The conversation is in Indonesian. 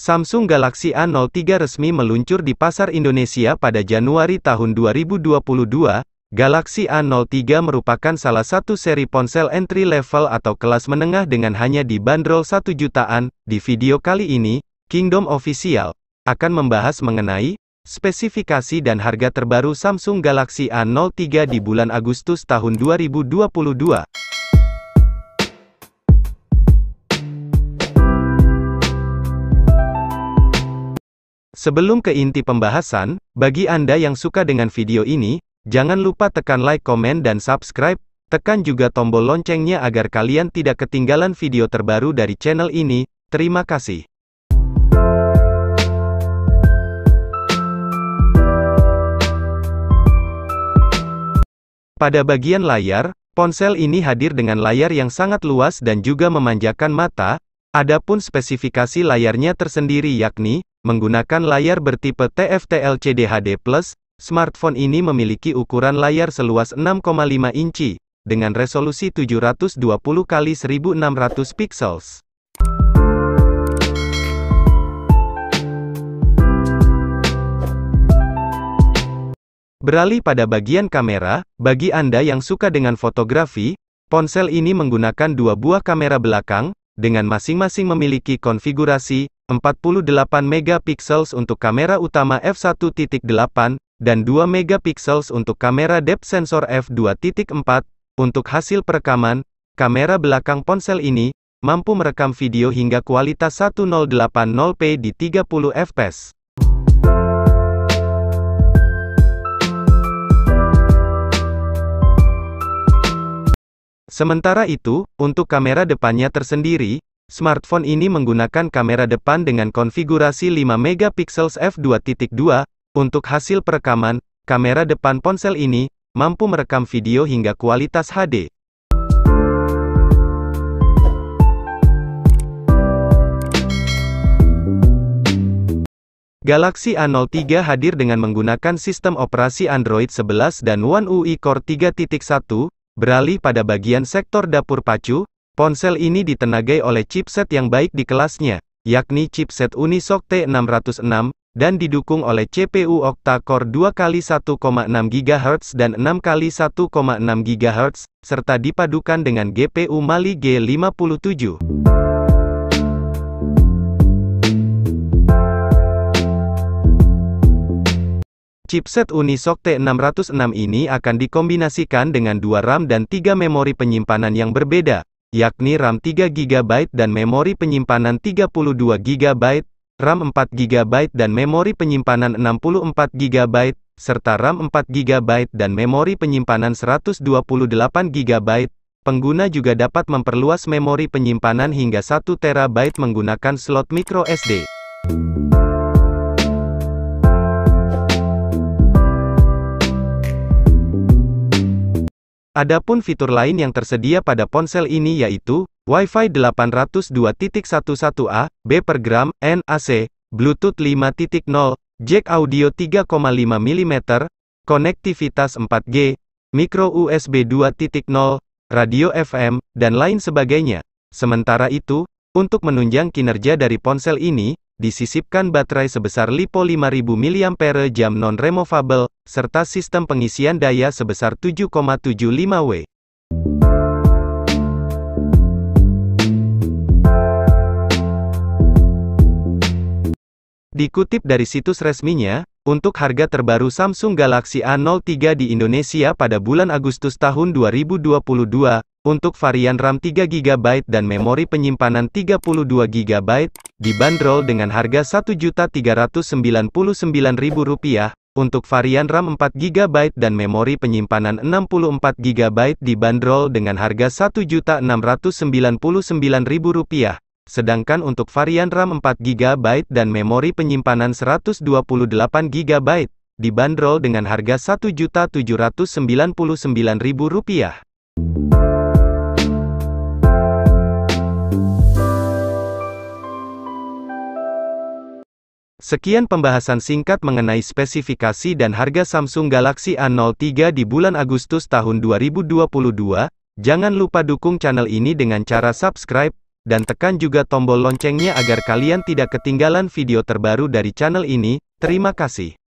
Samsung Galaxy A03 resmi meluncur di pasar Indonesia pada Januari tahun 2022. Galaxy A03 merupakan salah satu seri ponsel entry level atau kelas menengah dengan hanya dibanderol 1 jutaan. Di video kali ini, Kingdom Official akan membahas mengenai spesifikasi dan harga terbaru Samsung Galaxy A03 di bulan Agustus tahun 2022. Sebelum ke inti pembahasan, bagi Anda yang suka dengan video ini, jangan lupa tekan like, komen dan subscribe, tekan juga tombol loncengnya agar kalian tidak ketinggalan video terbaru dari channel ini, terima kasih. Pada bagian layar, ponsel ini hadir dengan layar yang sangat luas dan juga memanjakan mata, adapun spesifikasi layarnya tersendiri yakni, Menggunakan layar bertipe TFT LCD HD+, smartphone ini memiliki ukuran layar seluas 6,5 inci, dengan resolusi 720 x 1600 pixels. Beralih pada bagian kamera, bagi Anda yang suka dengan fotografi, ponsel ini menggunakan dua buah kamera belakang, dengan masing-masing memiliki konfigurasi 48 megapiksels untuk kamera utama f1.8 dan 2 megapiksels untuk kamera depth sensor f2.4. Untuk hasil perekaman, kamera belakang ponsel ini mampu merekam video hingga kualitas 1080p di 30 fps. Sementara itu, untuk kamera depannya tersendiri, smartphone ini menggunakan kamera depan dengan konfigurasi 5 megapiksel f2.2. Untuk hasil perekaman, kamera depan ponsel ini mampu merekam video hingga kualitas HD. Galaxy A03 hadir dengan menggunakan sistem operasi Android 11 dan One UI Core 3.1, Beralih pada bagian sektor dapur pacu, ponsel ini ditenagai oleh chipset yang baik di kelasnya, yakni chipset Unisoc T606, dan didukung oleh CPU octa-core 2x1,6 GHz dan 6x1,6 GHz, serta dipadukan dengan GPU Mali G57. Chipset Unisoc T606 ini akan dikombinasikan dengan dua RAM dan tiga memori penyimpanan yang berbeda, yakni RAM 3GB dan memori penyimpanan 32GB, RAM 4GB dan memori penyimpanan 64GB, serta RAM 4GB dan memori penyimpanan 128GB. Pengguna juga dapat memperluas memori penyimpanan hingga 1TB menggunakan slot micro Adapun fitur lain yang tersedia pada ponsel ini yaitu, Wi-Fi 802.11a, B per gram, N, AC, Bluetooth 5.0, jack audio 3,5 mm, konektivitas 4G, micro USB 2.0, radio FM, dan lain sebagainya. Sementara itu, untuk menunjang kinerja dari ponsel ini, disisipkan baterai sebesar LiPo 5000 mAh non-removable, serta sistem pengisian daya sebesar 7,75 W. Dikutip dari situs resminya, untuk harga terbaru Samsung Galaxy A03 di Indonesia pada bulan Agustus tahun 2022, untuk varian RAM 3GB dan memori penyimpanan 32GB, dibanderol dengan harga Rp1.399.000, untuk varian RAM 4GB dan memori penyimpanan 64GB dibanderol dengan harga Rp1.699.000 sedangkan untuk varian RAM 4GB dan memori penyimpanan 128GB, dibanderol dengan harga Rp1.799.000. Sekian pembahasan singkat mengenai spesifikasi dan harga Samsung Galaxy A03 di bulan Agustus tahun 2022. Jangan lupa dukung channel ini dengan cara subscribe, dan tekan juga tombol loncengnya agar kalian tidak ketinggalan video terbaru dari channel ini. Terima kasih.